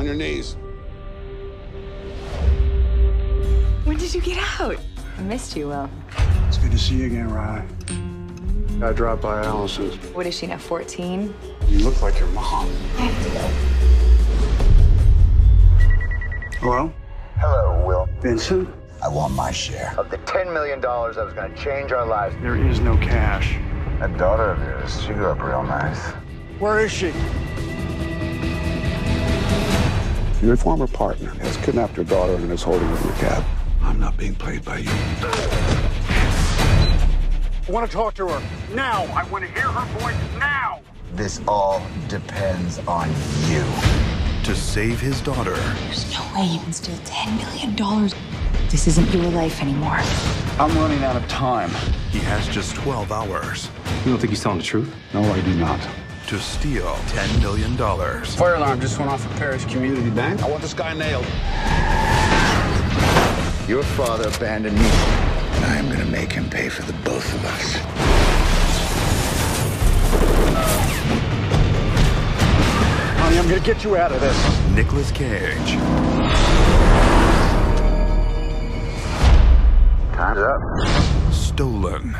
On your knees. When did you get out? I missed you, Will. It's good to see you again, Riley. I dropped by Allison's. What is she now, 14? You look like your mom. I have to go. Hello? Hello, Will. Vincent? I want my share of the $10 million that was going to change our lives. There is no cash. That daughter of yours, she grew up real nice. Where is she? Your former partner has kidnapped your daughter and is holding her in your cab. I'm not being played by you. I want to talk to her. Now! I want to hear her voice now! This all depends on you. To save his daughter, There's no way you can steal $10 million. This isn't your life anymore. I'm running out of time. he has just 12 hours You don't think he's telling the truth? No, I do not. To steal $10 million. Fire alarm just went off at Paris Community Bank. I want this guy nailed. Your father abandoned me, and I am going to make him pay for the both of us. Honey, I'm gonna get you out of this. Nicolas Cage, Time's up. Stolen.